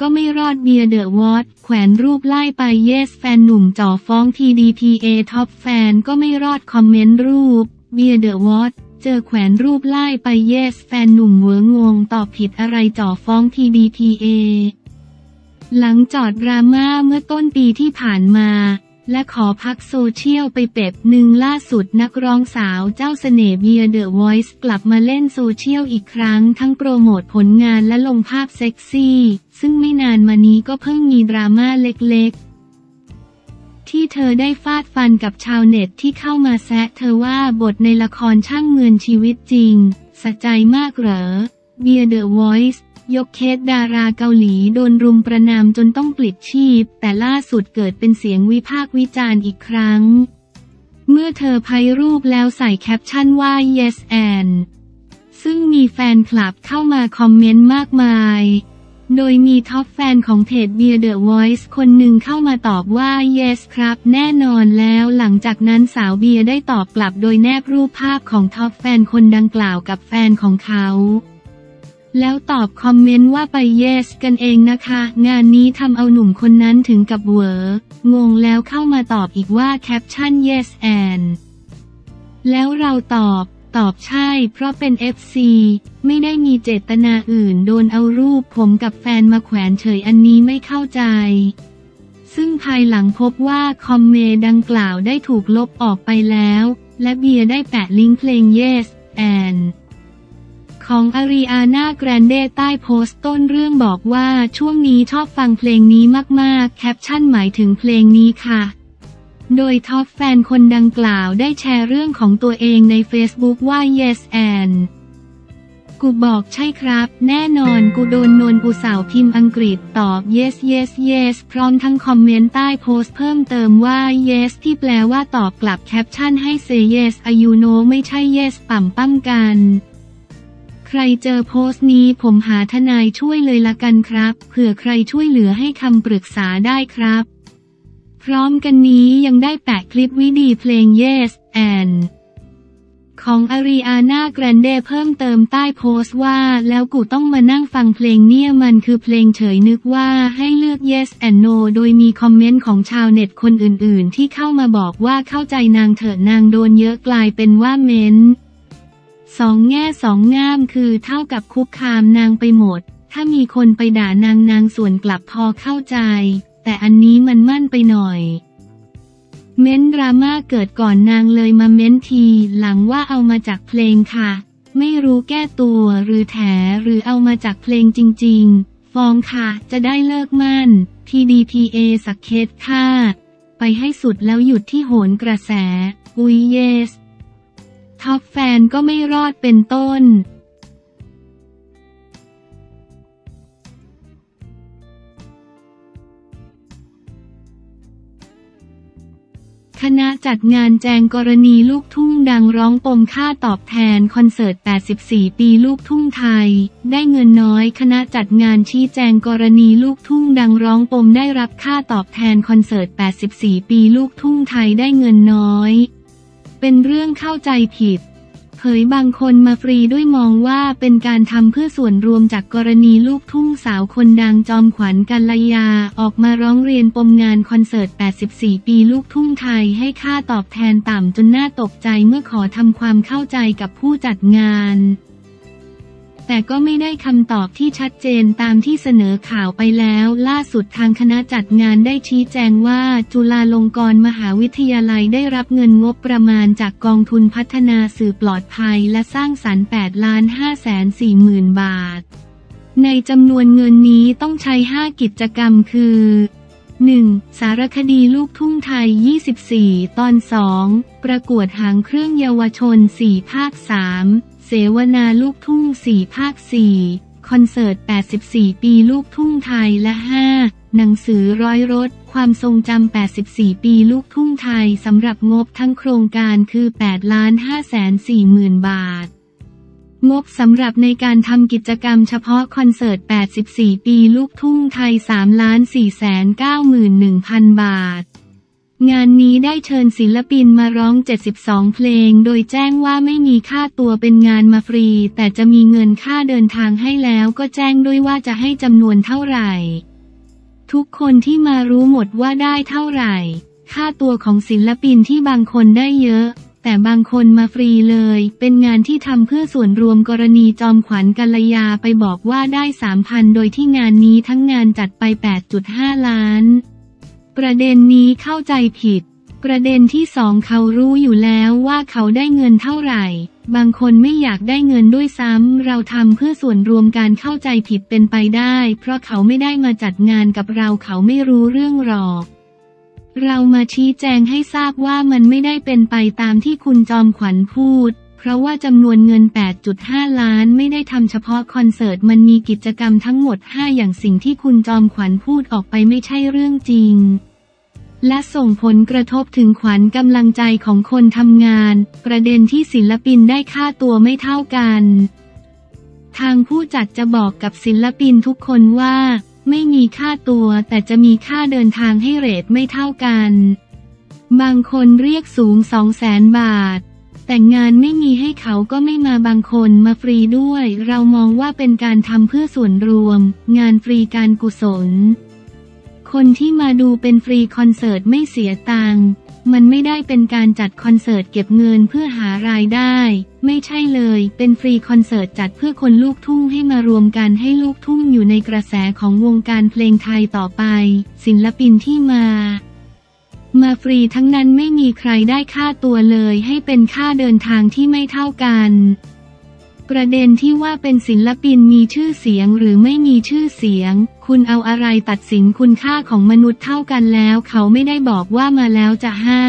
ก็ไม่รอดเบียร์เดอะวอยซ์แขวนรูปไล่ไป yes แฟนหนุ่มจ่อฟ้อง PDPA ท็อปแฟนก็ไม่รอดคอมเมนต์รูปเบียร์เดอะวอยซ์เจอแขวนรูปไล่ไป yes แฟนหนุ่มเหวองงตอบผิดอะไรจ่อฟ้อง PDPA หลังเจอดราม่าเมื่อต้นปีที่ผ่านมา และขอพักโซเชียลไปแป๊บหนึ่งล่าสุดนักร้องสาวเจ้าเสน่ห์เบียร์เดอะวอยซ์กลับมาเล่นโซเชียลอีกครั้งทั้งโปรโมทผลงานและลงภาพเซ็กซี่ ซึ่งไม่นานมานี้ก็เพิ่งมีดราม่าเล็กๆ ที่เธอได้ฟาดฟันกับชาวเน็ตที่เข้ามาแซะเธอว่าบทในละครช่างเหมือนชีวิตจริง สะใจมากเหรอเบียร์เดอะวอยซ์ ยกเคสดาราเกาหลีโดนรุมประณามจนต้องปลิดชีพ แต่ล่าสุดเกิดเป็นเสียงวิพากษ์วิจารณ์อีกครั้ง เมื่อเธอโพสต์รูปแล้วใส่แคปชั่นว่า yes and ซึ่งมีแฟนคลับเข้ามาคอมเมนต์มากมาย โดยมีท็อปแฟนของเพจเบียร์เดอะวอยซ์คนหนึ่งเข้ามาตอบว่า yes ครับ แน่นอนแล้วหลังจากนั้นสาวเบียร์ได้ตอบกลับโดยแนบรูปภาพของท็อปแฟนคนดังกล่าวกับแฟนของเขา แล้วตอบคอมเมนต์ว่าไป yes กันเองนะคะ งานนี้ทำเอาหนุ่มคนนั้นถึงกับเหวองงแล้วเข้ามาตอบอีกว่าแคปชั่น yes and แล้วเราตอบตอบใช่ เพราะเป็น FC ไม่ได้มีเจตนาอื่น โดนเอารูปผมกับแฟนมาแขวนเฉยอันนี้ไม่เข้าใจ ซึ่งภายหลังพบว่าคอมเมดังกล่าวได้ถูกลบออกไปแล้ว และเบียร์ได้แปะลิงก์เพลง yes and ของอารีอาน่าแกรนเดใต้โพสต์ต้นเรื่องบอกว่าช่วงนี้ชอบฟังเพลงนี้มากๆ แคปชั่นหมายถึงเพลงนี้ค่ะ โดยท็อปแฟนคนดังกล่าวได้แชร์เรื่องของตัวเองใน Facebook ว่า yes and กูบอกใช่ครับ แน่นอนกูโดนนนอุสาวพิมพ์อังกฤษตอบ yes yes yes พร้อมทั้งคอมเมนต์ใต้โพสต์เพิ่มเติมว่า yes ที่แปลว่าตอบกลับแคปชั่นให้ say yes อะ you know ไม่ใช่ yes ปั่มปั้มกัน ใครเจอโพสต์นี้ผมหาทนายช่วยเลยละกันครับ เผื่อใครช่วยเหลือให้คำปรึกษาได้ครับ พร้อมกันนี้ยังได้แปะคลิปวิดีโอเพลง Yes and ของอารีอาน่าแกรนเดเพิ่มเติมใต้โพสต์ว่า แล้วกูต้องมานั่งฟังเพลงเนี่ยมันคือเพลงเฉยนึกว่าให้เลือก yes and no โดยมีคอมเมนต์ของชาวเน็ตคนอื่นๆ ที่เข้ามาบอกว่าเข้าใจนางเถอะนางโดนเยอะกลายเป็นว่าเม้น สองแง่สองง่ามคือเท่ากับคุกคามนางไปหมด ถ้ามีคนไปด่านางนางส่วนกลับพอเข้าใจ แต่อันนี้มันมั่นไปหน่อย เม้นดราม่าเกิดก่อนนางเลยมาเม้นทีหลังว่าเอามาจากเพลงค่ะ ไม่รู้แก้ตัวหรือแถหรือเอามาจากเพลงจริง ๆ ฟ้องค่ะ จะได้เลิกมั่น PDPA สักเคสค่ะ ไปให้สุดแล้วหยุดที่โหนกระแส อุ้ย yes ท็อปแฟนก็ไม่รอดเป็นต้นคณะจัดงานแจงกรณีลูกทุ่งดังร้องปมค่าตอบแทนคอนเสิร์ต 84 ปีลูกทุ่งไทย ได้เงินน้อย คณะจัดงานชี้แจงกรณีลูกทุ่งดังร้องปมได้รับค่าตอบแทนคอนเสิร์ต 84 ปีลูกทุ่งไทยได้เงินน้อย เป็นเรื่องเข้าใจผิด เผยบางคนมาฟรีด้วยมองว่าเป็นการทำเพื่อส่วนรวมจากกรณีลูกทุ่งสาวคนดังจอมขวัญกัลยา ออกมาร้องเรียนปมงานคอนเสิร์ต 84 ปีลูกทุ่งไทยให้ค่าตอบแทนต่ำจนน่าตกใจเมื่อขอทำความเข้าใจกับผู้จัดงาน แต่ก็ไม่ได้คำตอบที่ชัดเจนตามที่เสนอข่าวไปแล้ว ล่าสุดทางคณะจัดงานได้ชี้แจงว่า จุฬาลงกรณ์มหาวิทยาลัยได้รับเงินงบประมาณจากกองทุนพัฒนาสื่อปลอดภัยและสร้างสรรค์8ล้าน5แสน4หมื่นบาท ในจำนวนเงินนี้ต้องใช้ 5 กิจกรรมคือ 1. สารคดีลูกทุ่งไทย 24 ตอน 2 ประกวดหางเครื่องเยาวชน 4 ภาค 3 เสวนาลูกทุ่งสี่ภาคสี่คอนเสิร์ต 84 ปีลูกทุ่งไทยและ 5 หนังสือร้อยรถ ความทรงจำ 84 ปีลูกทุ่งไทยสำหรับงบทั้งโครงการคือ 8 ล้าน5แสน4หมื่นบาท งบสำหรับในการทำกิจกรรมเฉพาะคอนเสิร์ต 84 ปีลูกทุ่งไทย 3 ล้าน4แสน9หมื่น1พันบาท งานนี้ได้เชิญศิลปินมาร้อง 72 เพลง โดยแจ้งว่าไม่มีค่าตัวเป็นงานมาฟรี แต่จะมีเงินค่าเดินทางให้แล้วก็แจ้งด้วยว่าจะให้จำนวนเท่าไหร่ ทุกคนที่มารู้หมดว่าได้เท่าไหร่ ค่าตัวของศิลปินที่บางคนได้เยอะ แต่บางคนมาฟรีเลย เป็นงานที่ทำเพื่อส่วนรวมกรณีจอมขวัญกัลยาไปบอกว่าได้ 3,000 โดยที่งานนี้ทั้งงานจัดไป 8.5 ล้าน ประเด็นนี้เข้าใจผิด ประเด็นที่สองเขารู้อยู่แล้วว่าเขาได้เงินเท่าไหร่ บางคนไม่อยากได้เงินด้วยซ้ำ เราทำเพื่อส่วนรวมการเข้าใจผิดเป็นไปได้ เพราะเขาไม่ได้มาจัดงานกับเราเขาไม่รู้เรื่องหรอกเรามาชี้แจงให้ทราบว่ามันไม่ได้เป็นไปตามที่คุณจอมขวัญพูด เพราะว่าจำนวนเงิน 8.5 ล้านไม่ได้ทำเฉพาะคอนเสิร์ต มันมีกิจกรรมทั้งหมด 5 อย่างสิ่งที่คุณจอมขวัญพูดออกไปไม่ใช่เรื่องจริง และส่งผลกระทบถึงขวัญกำลังใจของคนทำงาน ประเด็นที่ศิลปินได้ค่าตัวไม่เท่ากัน ทางผู้จัดจะบอกกับศิลปินทุกคนว่า ไม่มีค่าตัวแต่จะมีค่าเดินทางให้ rate ไม่เท่ากัน บางคนเรียกสูงสองแสนบาท แต่งานไม่มีให้เขาก็ไม่มาบางคนมาฟรีด้วย เรามองว่าเป็นการทำเพื่อส่วนรวม งานฟรีการกุศล คนที่มาดูเป็นฟรีคอนเสิร์ตไม่เสียตังค์มันไม่ได้เป็นการจัดคอนเสิร์ตเก็บเงินเพื่อหารายได้ ไม่ใช่เลย เป็นฟรีคอนเสิร์ตจัดเพื่อคนลูกทุ่งให้มารวมกันให้ลูกทุ่งอยู่ในกระแสของวงการเพลงไทยต่อไป ศิลปินที่มา มาฟรีทั้งนั้นไม่มีใครได้ค่าตัวเลยให้เป็นค่าเดินทางที่ไม่เท่ากัน ประเด็นที่ว่าเป็นศิลปินมีชื่อเสียงหรือไม่มีชื่อเสียง คุณเอาอะไรตัดสินคุณค่าของมนุษย์เท่ากันแล้ว เขาไม่ได้บอกว่ามาแล้วจะให้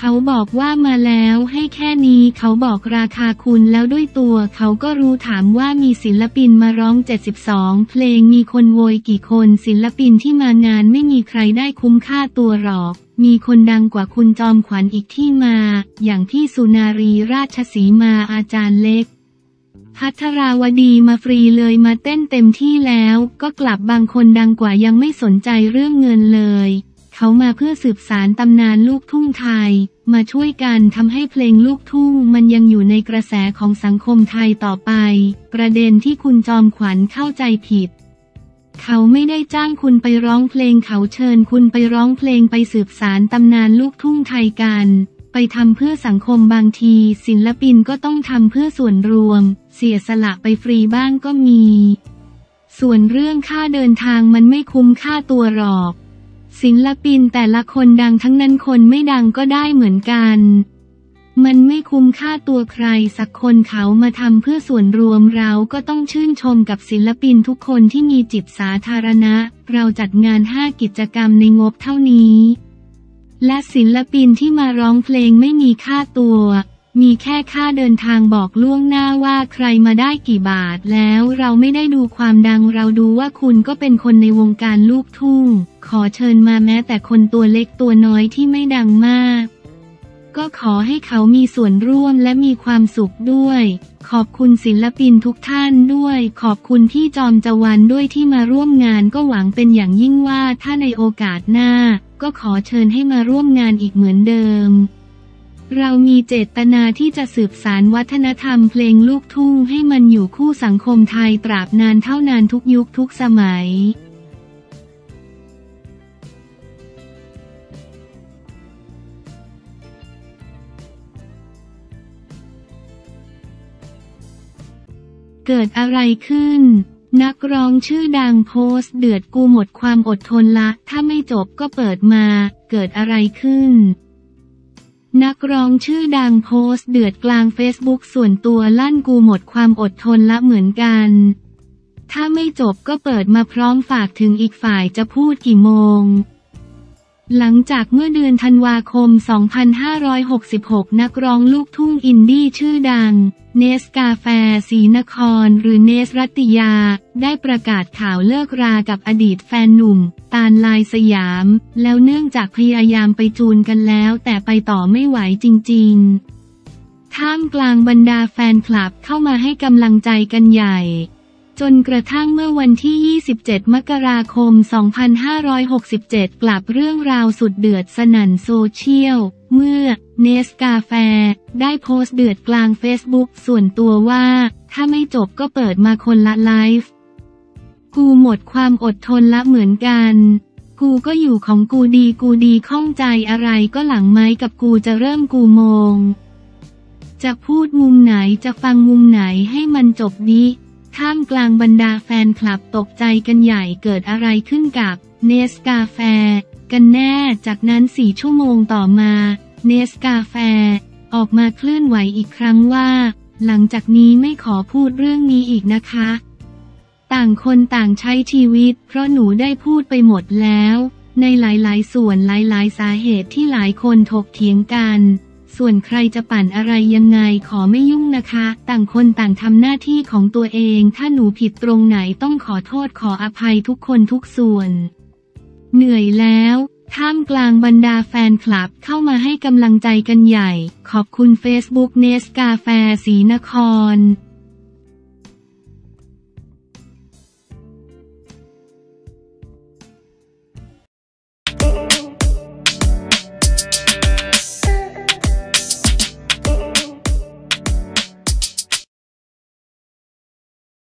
เขาบอกว่ามาแล้วให้แค่นี้เขาบอกราคาคุณแล้วด้วยตัว เขาก็รู้ถามว่ามีศิลปินมาร้อง 72 เพลงมีคนโวยกี่คนศิลปินที่มางานไม่มีใครได้คุ้มค่าตัวหรอก มีคนดังกว่าคุณจอมขวัญอีกที่มา อย่างพี่สุนารีราชสีมาอาจารย์เล็กพัทราวดีมาฟรีเลยมาเต้นเต็มที่แล้ว ก็กลับบางคนดังกว่ายังไม่สนใจเรื่องเงินเลย เขามาเพื่อสืบสารตำนานลูกทุ่งไทย มาช่วยกันทำให้เพลงลูกทุ่งมันยังอยู่ในกระแสของสังคมไทยต่อไป ประเด็นที่คุณจอมขวัญเข้าใจผิด เขาไม่ได้จ้างคุณไปร้องเพลงเขาเชิญคุณไปร้องเพลงไปสืบสารตำนานลูกทุ่งไทยกัน ไปทำเพื่อสังคมบางที ศิลปินก็ต้องทำเพื่อส่วนรวม เสียสละไปฟรีบ้างก็มี ส่วนเรื่องค่าเดินทางมันไม่คุ้มค่าตัวหรอก ศิลปินแต่ละคนดังทั้งนั้นคนไม่ดังก็ได้เหมือนกัน มันไม่คุ้มค่าตัวใครสักคนเขามาทำเพื่อส่วนรวมเราก็ต้องชื่นชมกับศิลปินทุกคนที่มีจิตสาธารณะ เราจัดงาน 5 กิจกรรมในงบเท่านี้ และศิลปินที่มาร้องเพลงไม่มีค่าตัว มีแค่ค่าเดินทางบอกล่วงหน้าว่าใครมาได้กี่บาทแล้วเราไม่ได้ดูความดังเราดูว่าคุณก็เป็นคนในวงการลูกทุ่ง ขอเชิญมาแม้แต่คนตัวเล็กตัวน้อยที่ไม่ดังมากก็ขอให้เขามีส่วนร่วมและมีความสุขด้วย ขอบคุณศิลปินทุกท่านด้วย ขอบคุณพี่จอมจวันด้วยที่มาร่วมงานก็หวังเป็นอย่างยิ่งว่าถ้าในโอกาสหน้า ก็ขอเชิญให้มาร่วมงานอีกเหมือนเดิม เรามีเจตนาที่จะสืบสารวัฒนธรรมเพลงลูกทุ่งให้มันอยู่คู่สังคมไทยตราบนานเท่านานทุกยุคทุกสมัย เกิดอะไรขึ้น นักร้องชื่อดังโพสต์เดือดกูหมดความอดทนละ ถ้าไม่จบก็เปิดมา เกิดอะไรขึ้น นักร้องชื่อดังโพสต์เดือดกลางเฟซบุ๊กส่วนตัวลั่นกูหมดความอดทนละเหมือนกัน ถ้าไม่จบก็เปิดมาพร้อมฝากถึงอีกฝ่ายจะพูดกี่โมง หลังจากเมื่อเดือนธันวาคม 2566 นักร้องลูกทุ่งอินดี้ชื่อดัง เนสกาแฟสีนคร หรือเนสรัตติยา ได้ประกาศข่าวเลิกรากับอดีตแฟนหนุ่ม ตาลลายสยาม แล้วเนื่องจากพยายามไปจูนกันแล้วแต่ไปต่อไม่ไหวจริงๆ ท่ามกลางบรรดาแฟนคลับเข้ามาให้กำลังใจกันใหญ่ จนกระทั่งเมื่อวันที่ 27 มกราคม 2567 กลับเรื่องราวสุดเดือดสนั่นโซเชียล เมื่อเนสกาแฟ ได้โพสต์เดือดกลางเฟซบุ๊กส่วนตัวว่า ถ้าไม่จบก็เปิดมาคนละไลฟ์ กูหมดความอดทนละเหมือนกัน กูก็อยู่ของกูดีกูดีข้องใจอะไรก็หลังไม้กับกูจะเริ่มกูโมง จะพูดมุมไหนจะฟังมุมไหนให้มันจบดิ ท่ามกลางบรรดาแฟนคลับตกใจกันใหญ่เกิดอะไรขึ้นกับเนสกาแฟ กันแน่ จากนั้นสี่ชั่วโมงต่อมาเนสกาแฟ ออกมาเคลื่อนไหวอีกครั้งว่า หลังจากนี้ไม่ขอพูดเรื่องนี้อีกนะคะ ต่างคนต่างใช้ชีวิต เพราะหนูได้พูดไปหมดแล้ว ในหลายๆ ส่วนหลายๆ สาเหตุที่หลายคนถกเถียงกัน ส่วนใครจะปั่นอะไรยังไงขอไม่ยุ่งนะคะ ต่างคนต่างทำหน้าที่ของตัวเอง ถ้าหนูผิดตรงไหนต้องขอโทษขออภัยทุกคนทุกส่วน เหนื่อยแล้วท่ามกลางบรรดาแฟนคลับเข้ามาให้กำลังใจกันใหญ่ ขอบคุณ Facebook เนสกาแฟสีนคร